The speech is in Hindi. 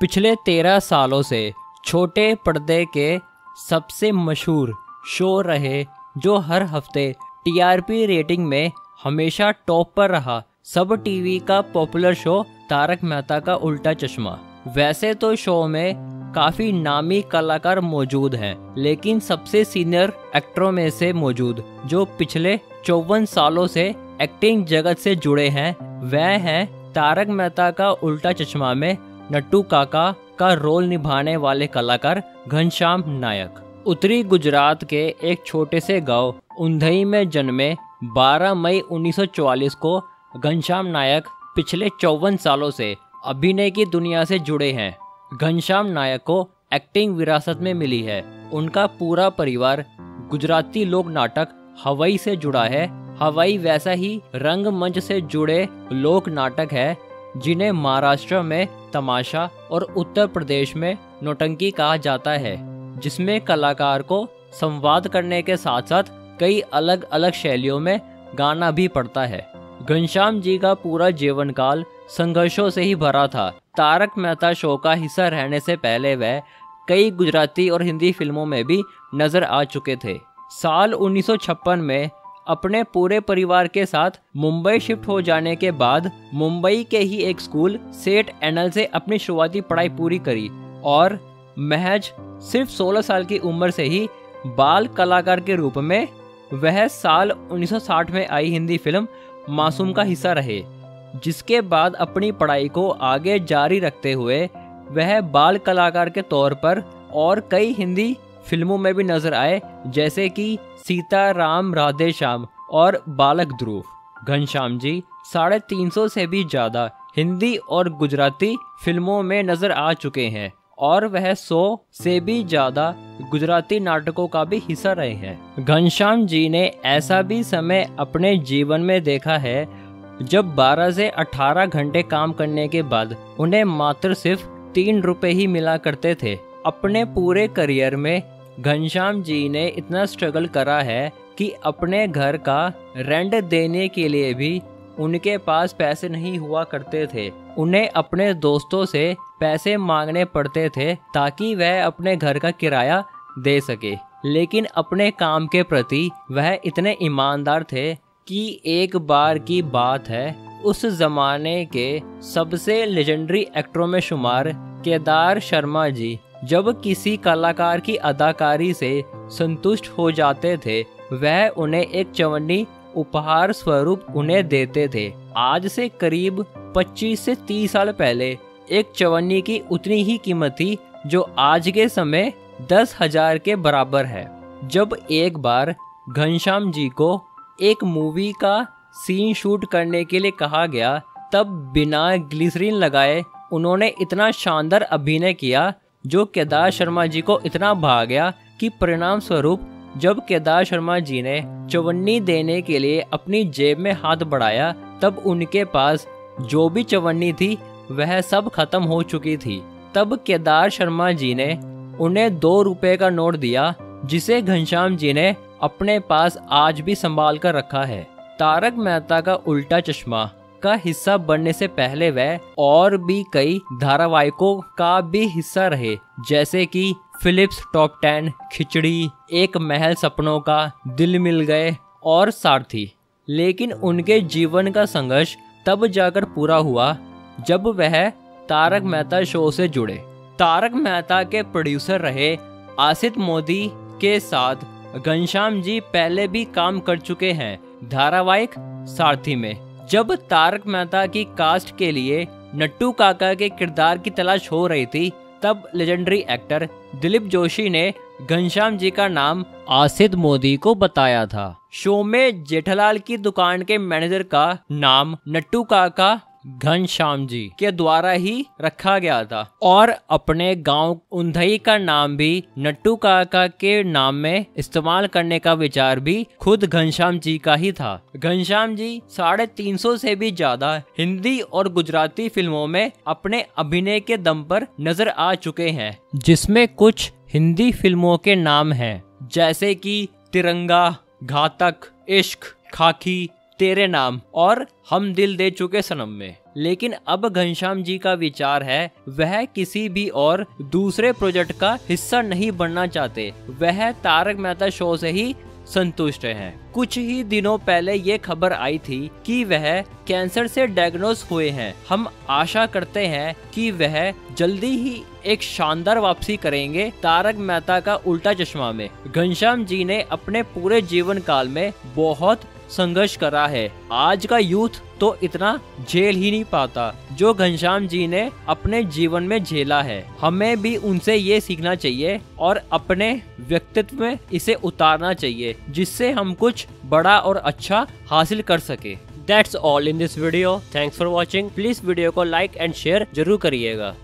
पिछले तेरह सालों से छोटे पर्दे के सबसे मशहूर शो रहे, जो हर हफ़्ते टीआरपी रेटिंग में हमेशा टॉप पर रहा। सब टीवी का पॉपुलर शो तारक मेहता का उल्टा चश्मा। वैसे तो शो में काफ़ी नामी कलाकार मौजूद हैं, लेकिन सबसे सीनियर एक्टरों में से मौजूद, जो पिछले चौवन सालों से एक्टिंग जगत से जुड़े हैं, वह हैं तारक मेहता का उल्टा चश्मा में नट्टू काका का रोल निभाने वाले कलाकार घनश्याम नायक। उत्तरी गुजरात के एक छोटे से गाँव उंधई में जन्मे 12 मई 1944 को घनश्याम नायक पिछले चौवन सालों से अभिनय की दुनिया से जुड़े हैं। घनश्याम नायक को एक्टिंग विरासत में मिली है। उनका पूरा परिवार गुजराती लोक नाटक हवाई से जुड़ा है। हवाई वैसा ही रंगमंच से जुड़े लोक नाटक है जिन्हें महाराष्ट्र में तमाशा और उत्तर प्रदेश में नोटंकी कहा जाता है, जिसमें कलाकार को संवाद करने के साथ साथ कई अलग अलग शैलियों में गाना भी पड़ता है। घनश्याम जी का पूरा जीवन काल संघर्षों से ही भरा था। तारक मेहता शो का हिस्सा रहने से पहले वह कई गुजराती और हिंदी फ़िल्मों में भी नज़र आ चुके थे। साल 1956 में अपने पूरे परिवार के साथ मुंबई शिफ्ट हो जाने के बाद मुंबई के ही एक स्कूल सेठ एनल से अपनी शुरुआती पढ़ाई पूरी करी और महज सिर्फ़ 16 साल की उम्र से ही बाल कलाकार के रूप में वह साल 1960 में आई हिंदी फ़िल्म मासूम का हिस्सा रहे, जिसके बाद अपनी पढ़ाई को आगे जारी रखते हुए वह बाल कलाकार के तौर पर और कई हिंदी फ़िल्मों में भी नज़र आए, जैसे कि सीता, राम, राधे श्याम और बालक ध्रुव। घनश्याम जी, साढ़े तीन सौ से भी ज़्यादा हिंदी और गुजराती फ़िल्मों में नज़र आ चुके हैं और वह सौ से भी ज़्यादा गुजराती नाटकों का भी हिस्सा रहे हैं। घनश्याम जी ने ऐसा भी समय अपने जीवन में देखा है, जब 12 से 18 घंटे काम करने के बाद उन्हें मात्र सिर्फ़ तीन रुपए ही मिला करते थे। अपने पूरे करियर में घनश्याम जी ने इतना स्ट्रगल करा है कि अपने घर का रेंट देने के लिए भी उनके पास पैसे नहीं हुआ करते थे। उन्हें अपने दोस्तों से पैसे मांगने पड़ते थे ताकि वह अपने घर का किराया दे सके। लेकिन अपने काम के प्रति वह इतने ईमानदार थे कि एक बार की बात है, उस जमाने के सबसे लेजेंडरी एक्टरों में शुमार केदार शर्मा जी। जब किसी कलाकार की अदाकारी से संतुष्ट हो जाते थे, वह उन्हें एक चवन्नी उपहार स्वरूप उन्हें देते थे। आज से करीब 25 से 30 साल पहले, एक चवन्नी की उतनी ही कीमत थी, जो आज के समय दस हज़ार के बराबर है। जब एक बार घनश्याम जी को एक मूवी का सीन शूट करने के लिए कहा गया, तब बिना ग्लिसरीन लगाए उन्होंने इतना शानदार अभिनय किया जो केदार शर्मा जी को इतना भा गया कि परिणाम स्वरूप जब केदार शर्मा जी ने चवन्नी देने के लिए अपनी जेब में हाथ बढ़ाया, तब उनके पास जो भी चवन्नी थी, वह सब खत्म हो चुकी थी। तब केदार शर्मा जी ने उन्हें दो रुपए का नोट दिया, जिसे घनश्याम जी ने अपने पास आज भी संभाल कर रखा है। तारक मेहता का उल्टा चश्मा। का हिस्सा बनने से पहले वह और भी कई धारावाहिकों का भी हिस्सा रहे, जैसे कि फिलिप्स टॉप टेन, खिचड़ी, एक महल सपनों का, दिल मिल गए और सारथी। लेकिन उनके जीवन का संघर्ष तब जाकर पूरा हुआ, जब वह तारक मेहता शो से जुड़े। तारक मेहता के प्रोड्यूसर रहे आसित मोदी के साथ, घनश्याम जी पहले भी काम कर चुके हैं धारावाहिक सारथी में। जब तारक मेहता की कास्ट के लिए नट्टू काका के किरदार की तलाश हो रही थी, तब लेजेंडरी एक्टर दिलीप जोशी ने घनश्याम जी का नाम आसिद मोदी को बताया था। शो में जेठालाल की दुकान के मैनेजर का नाम नट्टू काका घनश्याम जी के द्वारा ही रखा गया था। और अपने गाँव उंधई का नाम भी नट्टू काका के नाम में इस्तेमाल करने का विचार भी खुद घनश्याम जी का ही था। घनश्याम जी साढ़े तीन सौ से भी ज़्यादा हिंदी और गुजराती फ़िल्मों में अपने अभिनय के दम पर नज़र आ चुके हैं, जिसमें कुछ हिंदी फ़िल्मों के नाम हैं, जैसे कि तिरंगा, घातक, इश्क, खाकी तेरे नाम, और हम दिल दे चुके सनम में। लेकिन अब घनश्याम जी का विचार है, वह किसी भी और दूसरे प्रोजेक्ट का हिस्सा नहीं बनना चाहते। वह तारक मेहता शो से ही संतुष्ट हैं। कुछ ही दिनों पहले ये खबर आई थी कि वह कैंसर से डायग्नोस हुए हैं। हम आशा करते हैं कि वह जल्दी ही एक शानदार वापसी करेंगे तारक मेहता का उल्टा चश्मा में। घनश्याम जी ने अपने पूरे जीवन काल में बहुत संघर्ष करा है। आज का यूथ तो इतना झेल ही नहीं पाता, जो घनश्याम जी ने अपने जीवन में झेला है। हमें भी उनसे ये सीखना चाहिए और अपने व्यक्तित्व में इसे उतारना चाहिए, जिससे हम कुछ बड़ा और अच्छा हासिल कर सके। That's all in this video thanks for watching please video को लाइक एंड शेयर ज़रूर करिएगा।